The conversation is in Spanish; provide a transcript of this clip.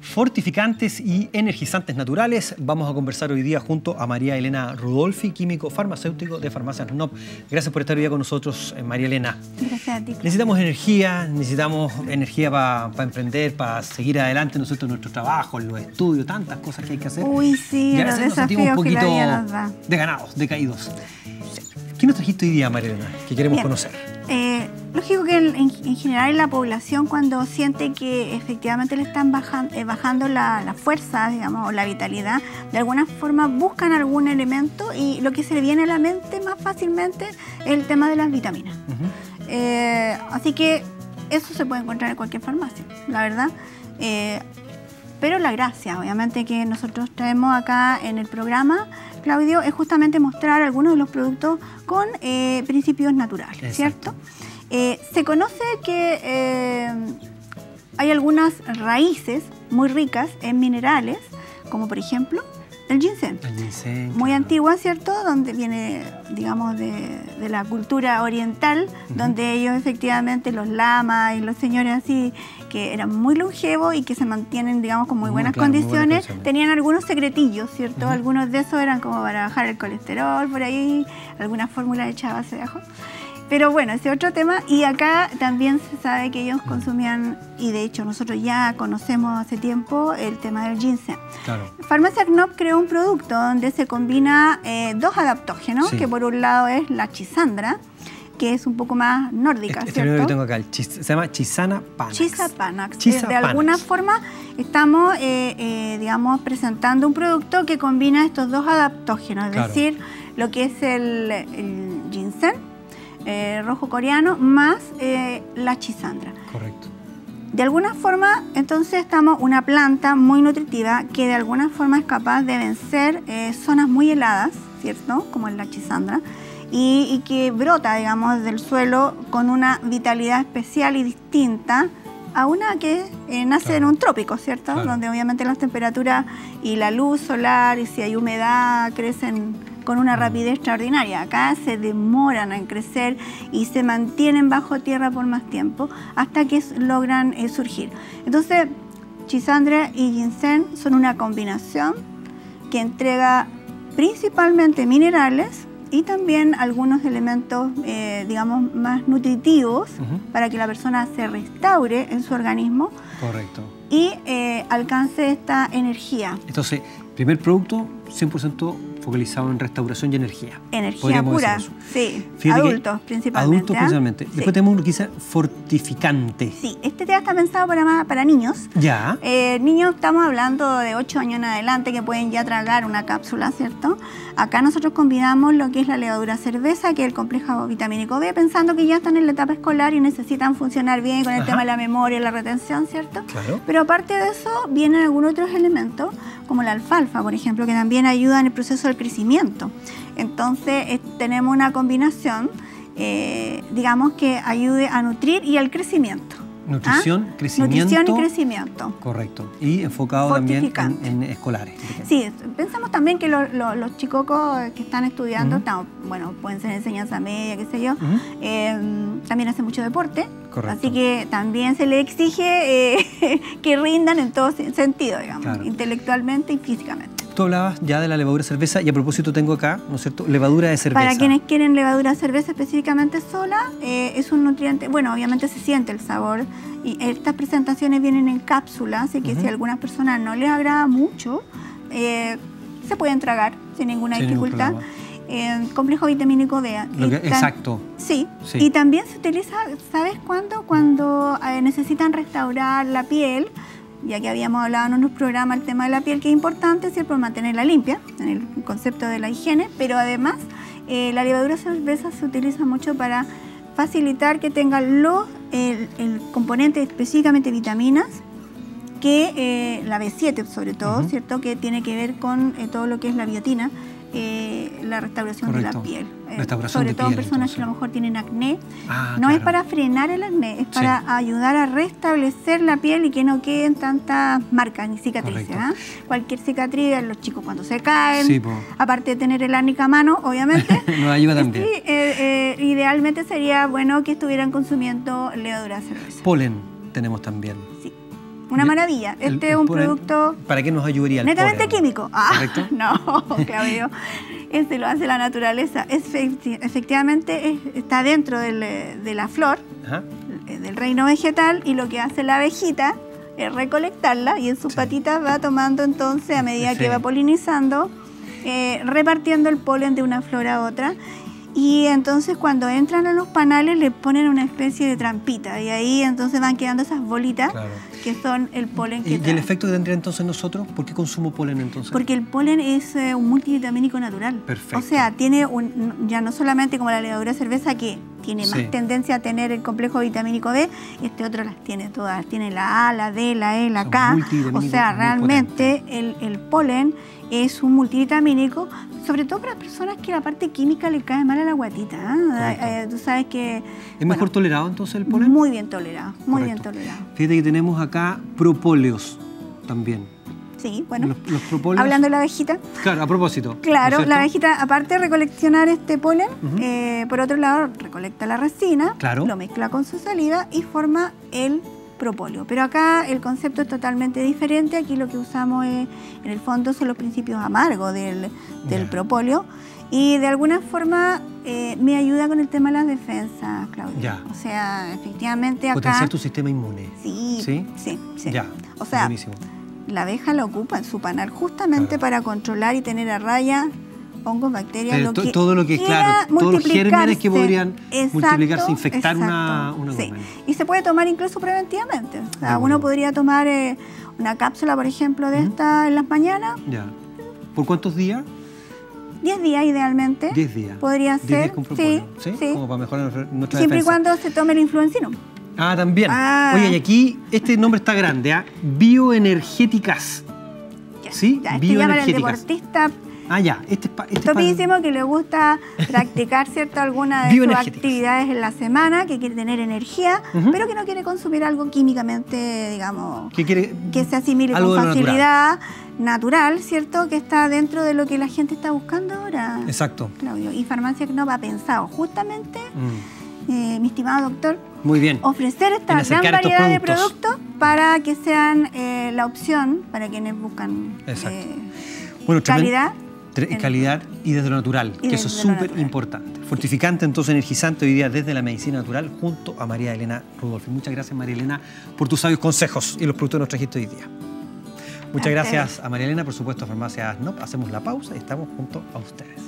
fortificantes y energizantes naturales. Vamos a conversar hoy día junto a María Elena Rudolfi, químico farmacéutico de Farmacias NOP. Gracias por estar hoy día con nosotros, eh, María Elena. Gracias a ti. Necesitamos energía, necesitamos energía para emprender, para seguir adelante nosotros en nuestro trabajo, en los estudios, tantas cosas que hay que hacer. Uy, sí, y a los veces nos sentimos un poquito da. desganados, decaídos. ¿Qué nos trajiste hoy día, María Elena, que queremos Bien. conocer? Eh, lógico que en, en- en general la población cuando siente que efectivamente le están bajan- eh, bajando la, la fuerza, digamos, o la vitalidad, de alguna forma buscan algún elemento y lo que se le viene a la mente más fácilmente es el tema de las vitaminas. Eh, así que eso se puede encontrar en cualquier farmacia, la verdad. Pero la gracia, obviamente, que nosotros traemos acá en el programa, Claudio, es justamente mostrar algunos de los productos con eh, principios naturales, Exacto. ¿cierto? Eh, se conoce que eh, hay algunas raíces muy ricas en minerales, como por ejemplo el ginseng El ginseng, muy claro. antigua, ¿cierto? Donde viene, digamos, de, de la cultura oriental, donde ellos efectivamente, los lamas y los señores así, que eran muy longevos y que se mantienen, digamos, con muy, Muy, buenas, claro, muy buenas condiciones, tenían algunos secretillos, ¿cierto? Algunos de esos eran como para bajar el colesterol, por ahí, alguna fórmula hecha a base de ajo. Pero bueno, ese otro tema. Y acá también se sabe que ellos consumían, y de hecho nosotros ya conocemos hace tiempo el tema del ginseng. Claro. Farmacia Knop creó un producto donde se combina eh, dos adaptógenos, Sí. que por un lado es la chisandra, que es un poco más nórdica, Este, este primero que ¿cierto? tengo acá, el chis- se llama Chisana Panax. Chisapanax. Eh, Chisa de alguna Panax. forma estamos, eh, eh, digamos, presentando un producto que combina estos dos adaptógenos, es Claro. decir, lo que es el, eh, rojo coreano más eh, la chisandra. Correcto. De alguna forma, entonces estamos una planta muy nutritiva que de alguna forma es capaz de vencer eh, zonas muy heladas, ¿cierto? Como en la chisandra, y, y que brota, digamos, del suelo con una vitalidad especial y distinta a una que eh, nace en un trópico, ¿cierto? Claro. Donde obviamente las temperaturas y la luz solar y si hay humedad crecen con una Mm. rapidez extraordinaria. Acá se demoran en crecer y se mantienen bajo tierra por más tiempo hasta que logran eh, surgir. Entonces, chisandra y ginseng son una combinación que entrega principalmente minerales y también algunos elementos, eh, digamos, más nutritivos Ujú. para que la persona se restaure en su organismo Correcto. Y eh, alcance esta energía. Entonces, primer producto 100% focalizado en restauración y energía. Energía Podríamos pura, sí. Fíjate Adultos principalmente. Adultos ¿ah? principalmente. Sí. Después tenemos uno que dice fortificante. Sí, este tema está pensado para, para niños. Ya. Eh, niños, estamos hablando de 8 años en adelante que pueden ya tragar una cápsula, ¿cierto? Acá nosotros combinamos lo que es la levadura cerveza, que es el complejo vitamínico B, pensando que ya están en la etapa escolar y necesitan funcionar bien con el Ajá. tema de la memoria y la retención, ¿cierto? Claro. Pero aparte de eso, vienen algunos otros elementos, como la alfalfa, por ejemplo, que también ayuda en el proceso del crecimiento. Entonces, eh, tenemos una combinación, eh, digamos, que ayude a nutrir y al crecimiento. Nutrición, ¿Ah? crecimiento. Nutrición y crecimiento. Correcto. Y enfocado también en, escolares. Sí, pensamos también que lo- lo- los chicocos que están estudiando, están- bueno, pueden ser enseñanza media, qué sé yo, eh, también hacen mucho deporte. Correcto. Así que también se les exige eh, que rindan en todo sen- sentido, digamos, Claro. intelectualmente y físicamente. Tú hablabas ya de la levadura cerveza y a propósito tengo acá, ¿no es cierto? Levadura de cerveza. Para quienes quieren levadura de cerveza específicamente sola, eh, es un nutriente, bueno, obviamente se siente el sabor y estas presentaciones vienen en cápsula, así que si a algunas personas no les agrada mucho, eh, se pueden tragar sin ninguna Sin dificultad. Eh, complejo vitamínico D. Lo que- exacto. Sí. Sí. y también se utiliza, ¿sabes cuándo? Cuando eh, necesitan restaurar la piel, ya que habíamos hablado en unos programas el tema de la piel, que es importante, ¿cierto? Por mantenerla limpia, en el concepto de la higiene, pero además eh, la levadura cerveza se utiliza mucho para facilitar que tenga los, el, el componente específicamente vitaminas, que eh, la B7 sobre todo. ¿cierto? Que tiene que ver con eh, todo lo que es la biotina, eh, la restauración de la piel. Eh, sobre todo en piel, personas que a lo mejor tienen acné. Ah, no es para frenar el acné, es para ayudar a restablecer la piel y que no queden tantas marcas ni cicatrices. ¿ah? Cualquier cicatriz, los chicos cuando se caen, Sí, aparte de tener el árnica a mano, obviamente. Nos ayuda también. Sí, eh, eh, idealmente sería bueno que estuvieran consumiendo levadura de cerveza. Polen tenemos también. Sí. Una maravilla. Este el es un producto ¿Para qué nos ayudaría el netamente químico. Ah, ¿Correcto? no, Claudio. Este lo hace la naturaleza. Efecti- efectivamente es- está dentro del, eh, de la flor, Ajá. eh, del reino vegetal, y lo que hace la abejita es recolectarla y en sus Sí. patitas va tomando entonces, a medida Sí. que va polinizando, eh, repartiendo el polen de una flor a otra. Y entonces cuando entran a los panales le ponen una especie de trampita y ahí entonces van quedando esas bolitas Claro. que son el polen que ¿Y, y el efecto que tendría entonces nosotros? ¿Por qué consumo polen entonces? Porque el polen es eh, un multivitamínico natural. Perfecto. O sea, tiene un, ya no solamente como la levadura de cerveza que tiene Sí. más tendencia a tener el complejo vitamínico B, este otro las tiene todas. Tiene la A, la D, la E, la Son K. O sea, realmente el, el polen es un multivitamínico, sobre todo para personas que la parte química le cae mal a la guatita. Eh, tú sabes que... ¿Es bueno, mejor tolerado entonces el polen? Muy bien tolerado, muy bien tolerado. Fíjate que tenemos acá propóleos también. Sí, bueno. Los, los propóleos. Hablando de la abejita, Claro, a propósito. ¿no Claro, la abejita, aparte de recoleccionar este polen, eh, por otro lado, recolecta la resina, Claro. lo mezcla con su saliva y forma el propóleo. Pero acá el concepto es totalmente diferente. Aquí lo que usamos es, en el fondo son los principios amargos del, propóleo. Y de alguna forma eh, me ayuda con el tema de las defensas, Claudia. Ya. O sea, efectivamente acá... Potenciar tu sistema inmune. Sí, ¿Sí? sí, sí. Ya. O sea, Buenísimo. La abeja la ocupa en su panal justamente Claro. para controlar y tener a raya hongos, bacterias, Pero lo to- que todo lo que, claro, todos los gérmenes que podrían Exacto, multiplicarse, infectar una, exacto, una sí. Y se puede tomar incluso preventivamente. O sea, Ya, uno podría tomar eh, una cápsula, por ejemplo, de Ujú. esta en las mañanas, Ya. ¿Por cuántos días? 10 días idealmente. 10 días. Podría 10 días ser, con sí, ¿sí? Como para mejorar nuestra- nuestra Siempre y cuando se tome el influencino. Ah, también. Ah. Oye, y aquí este nombre está grande, ¿ah? Bioenergéticas. Ya, Sí, ya, este bioenergéticas. deportista Ah, ya. Este es este topísimo que le gusta practicar cierto alguna de sus actividades en la semana, que quiere tener energía, pero que no quiere consumir algo químicamente, digamos, ¿Qué quiere? que se asimile Algo con natural. facilidad, natural. ¿cierto? Que está dentro de lo que la gente está buscando ahora, Exacto. Claudio. Y Farmacia Knop ha pensado justamente, Mm, eh, mi estimado doctor, Muy bien. ofrecer esta gran variedad de productos. para que sean eh, la opción para quienes buscan Exacto. eh, Bueno, calidad. en- calidad y desde lo natural, Y que eso es súper importante. Fortificante, entonces energizante hoy día desde la medicina natural junto a María Elena Rudolfi. Muchas gracias, María Elena, por tus sabios consejos y los productos que nos trajiste hoy día. Muchas A gracias a María Elena, por supuesto, a Farmacias NOP. Hacemos la pausa y estamos junto a ustedes.